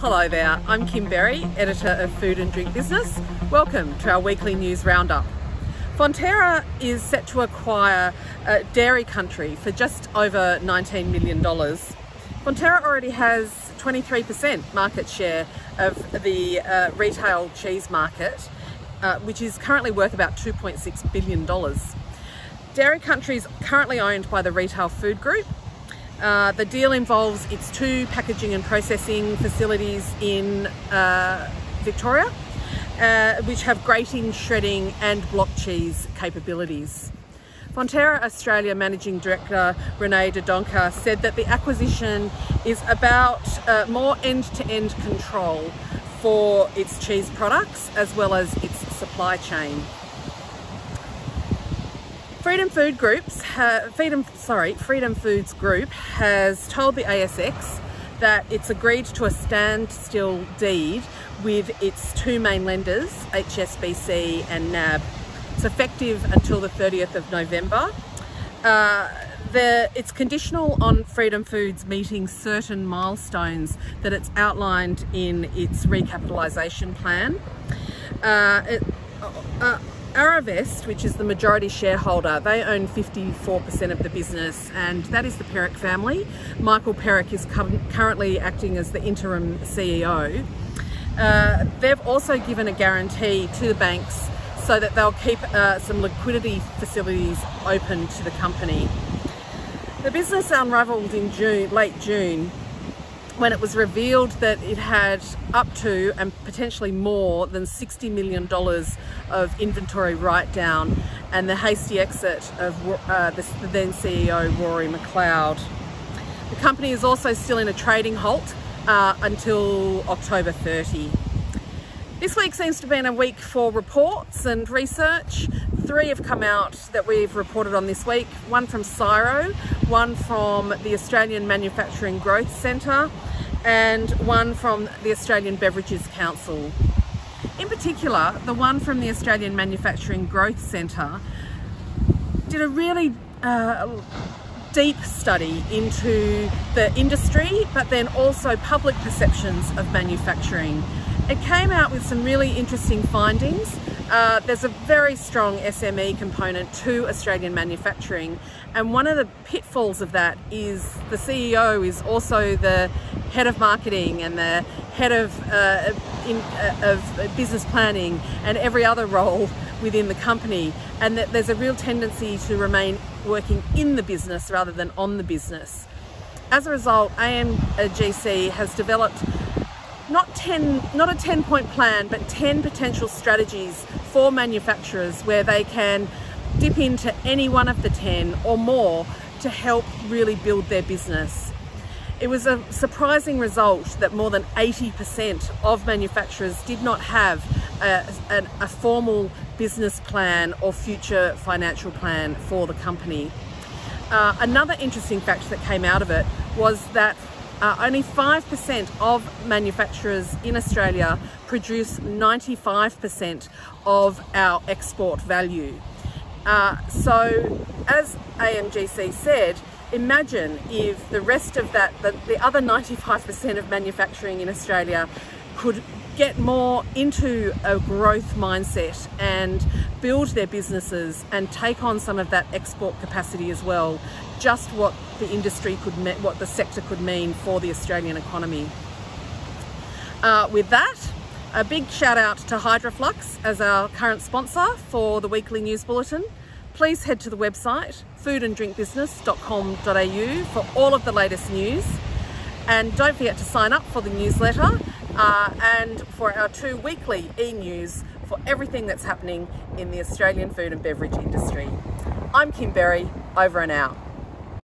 Hello there, I'm Kim Berry, editor of Food and Drink Business. Welcome to our weekly news roundup. Fonterra is set to acquire uh, Dairy Country for just over $19 million. Fonterra already has 23% market share of the uh, retail cheese market, uh, which is currently worth about $2.6 billion. Dairy Country is currently owned by the Retail Food Group. Uh, the deal involves its two packaging and processing facilities in uh, Victoria, uh, which have grating, shredding and block cheese capabilities. Fonterra Australia Managing Director Renee Dedoncker said that the acquisition is about uh, more end-to-end -end control for its cheese products as well as its supply chain. Freedom Food Groups, uh, Freedom, sorry, Freedom Foods Group has told the ASX that it's agreed to a standstill deed with its two main lenders, HSBC and NAB. It's effective until the 30th of November. Uh, the, it's conditional on Freedom Foods meeting certain milestones that it's outlined in its recapitalisation plan. Uh, it, uh, Arrovest, which is the majority shareholder, they own 54% of the business and that is the Perich family. Michael Perich is currently acting as the interim CEO. Uh, they've also given a guarantee to the banks so that they'll keep uh, some liquidity facilities open to the company. The business unravelled in June, late June when it was revealed that it had up to and potentially more than $60 million of inventory write-down and the hasty exit of uh, the then CEO Rory McLeod. The company is also still in a trading halt uh, until October 30. This week seems to have been a week for reports and research. Three have come out that we've reported on this week. One from CSIRO, one from the Australian Manufacturing Growth Centre, and one from the Australian Beverages Council. In particular, the one from the Australian Manufacturing Growth Centre did a really uh, deep study into the industry, but then also public perceptions of manufacturing. It came out with some really interesting findings. Uh, there's a very strong SME component to Australian manufacturing and one of the pitfalls of that is the CEO is also the head of marketing and the head of, uh, in, uh, of business planning and every other role within the company and that there's a real tendency to remain working in the business rather than on the business. As a result, AMGC has developed not 10 not a 10 point plan but 10 potential strategies for manufacturers where they can dip into any one of the 10 or more to help really build their business. It was a surprising result that more than 80% of manufacturers did not have a, a, a, formal business plan or future financial plan for the company. Uh, another interesting fact that came out of it was that uh, only 5% of manufacturers in Australia produce 95% of our export value. Uh, so as AMGC said, imagine if the rest of that, the, the other 95% of manufacturing in Australia could get more into a growth mindset and build their businesses and take on some of that export capacity as well just what the industry could what the sector could mean for the Australian economy. Uh, with that a big shout out to Hydroflux as our current sponsor for the weekly news bulletin please head to the website foodanddrinkbusiness.com.au for all of the latest news and don't forget to sign up for the newsletter uh, and for our two weekly e-news for everything that's happening in the Australian food and beverage industry. I'm Kim Berry, over and out.